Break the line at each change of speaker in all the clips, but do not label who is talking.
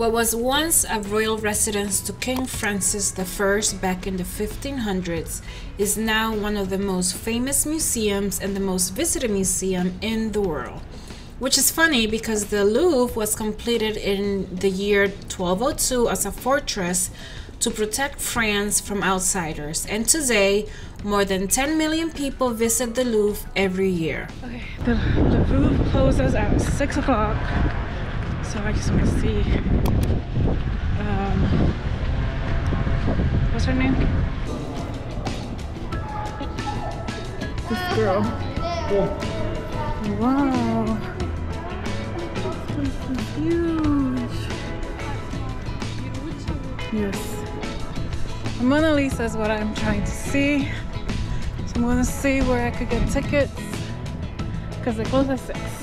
What was once a royal residence to King Francis I back in the 1500s is now one of the most famous museums and the most visited museum in the world. Which is funny because the Louvre was completed in the year 1202 as a fortress to protect France from outsiders. And today, more than 10 million people visit the Louvre every year.
Okay, the, the Louvre closes at 6 o'clock. So I just want to see. Um, what's her name? This girl. Wow. This is huge. Yes. The Mona Lisa is what I'm trying to see. So I'm gonna see where I could get tickets because they close at 6.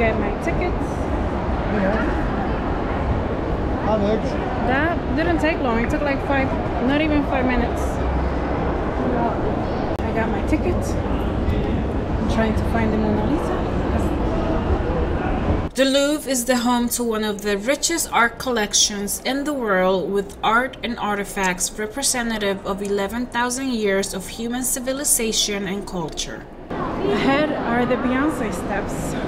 Get my tickets.
Yeah. Alex.
That didn't take long. It took like five, not even five minutes. I got my ticket. I'm trying to find the Mona Lisa.
The Louvre is the home to one of the richest art collections in the world with art and artifacts representative of 11,000 years of human civilization and culture.
Ahead are the Beyonce steps.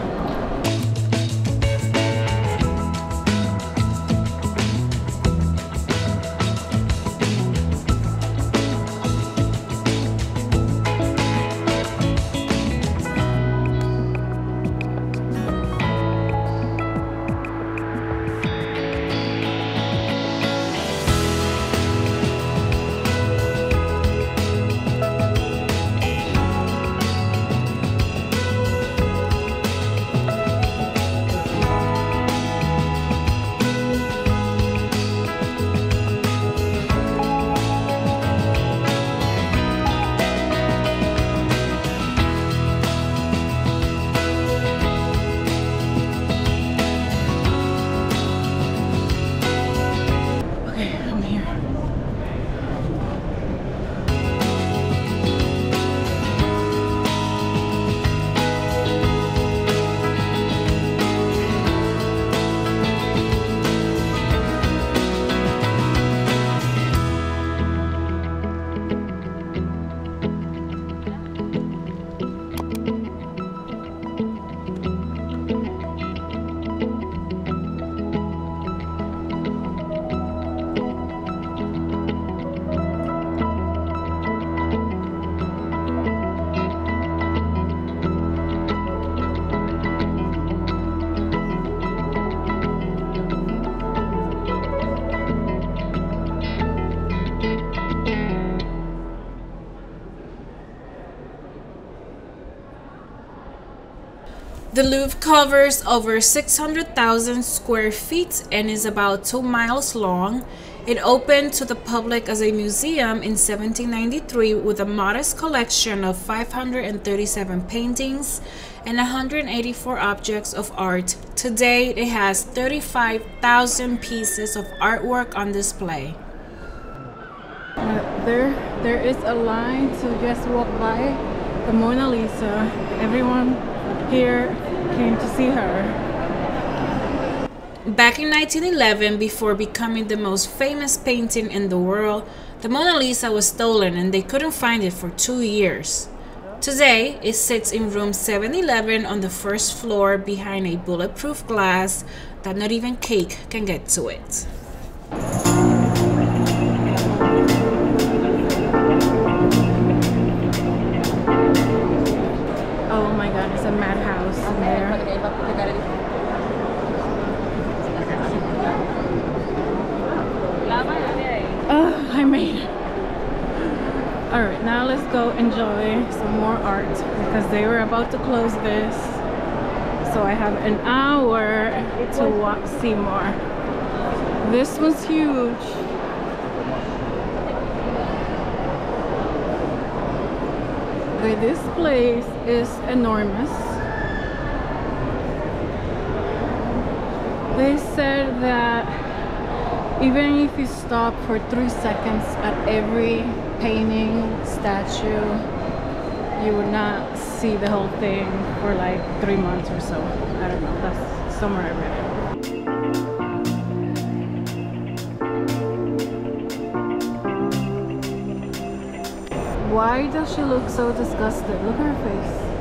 The Louvre covers over 600,000 square feet and is about 2 miles long. It opened to the public as a museum in 1793 with a modest collection of 537 paintings and 184 objects of art. Today, it has 35,000 pieces of artwork on display.
Uh, there, there is a line to just walk by the Mona Lisa. Everyone here came to see her.
Back in 1911, before becoming the most famous painting in the world, the Mona Lisa was stolen and they couldn't find it for two years. Today, it sits in room 711 on the first floor behind a bulletproof glass that not even cake can get to it.
I made it. All right, now let's go enjoy some more art because they were about to close this. So I have an hour to walk, see more. This was huge. Okay, this place is enormous. They said that even if you stop for three seconds at every painting, statue, you would not see the whole thing for like three months or so. I don't know, that's somewhere I read it. Why does she look so disgusted? Look at her face.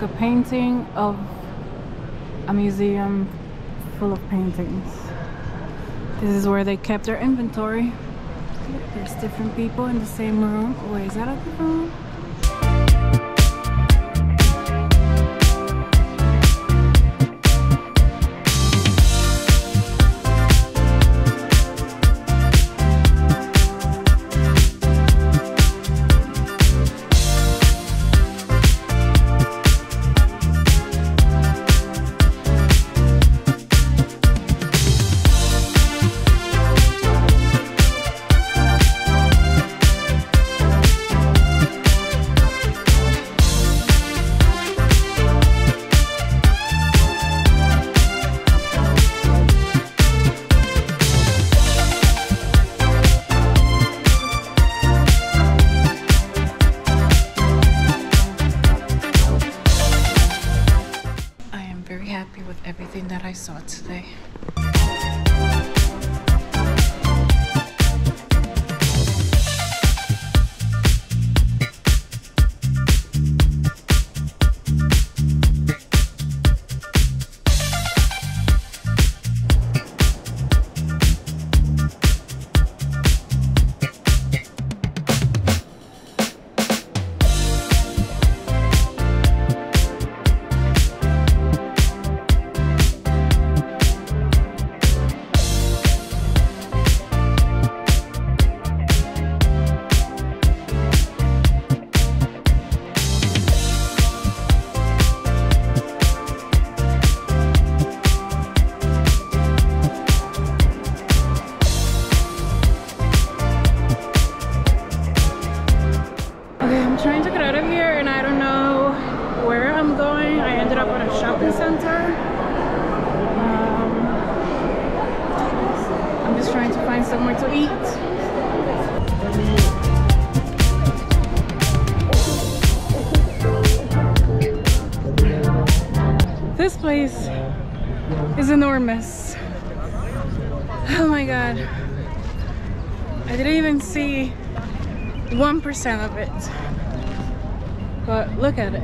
Like a painting of a museum full of paintings. This is where they kept their inventory. There's different people in the same room. Wait, is that a different room? Very happy with everything that I saw today. Somewhere to eat. This place is enormous. Oh my god. I didn't even see 1% of it. But look at it.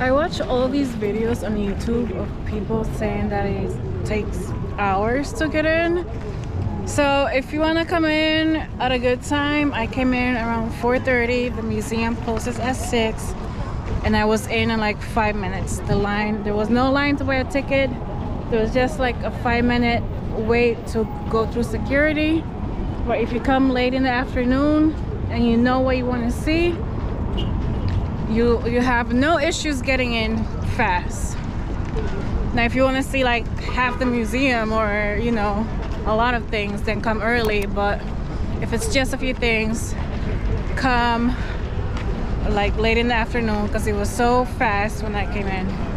I watch all these videos on YouTube of people saying that it takes hours to get in. So if you want to come in at a good time, I came in around 4.30. The museum closes at 6 and I was in in like 5 minutes. The line, there was no line to buy a ticket. There was just like a five minute wait to go through security. But if you come late in the afternoon and you know what you want to see, you you have no issues getting in fast. Now if you want to see like half the museum or you know a lot of things, then come early. But if it's just a few things, come like late in the afternoon because it was so fast when I came in.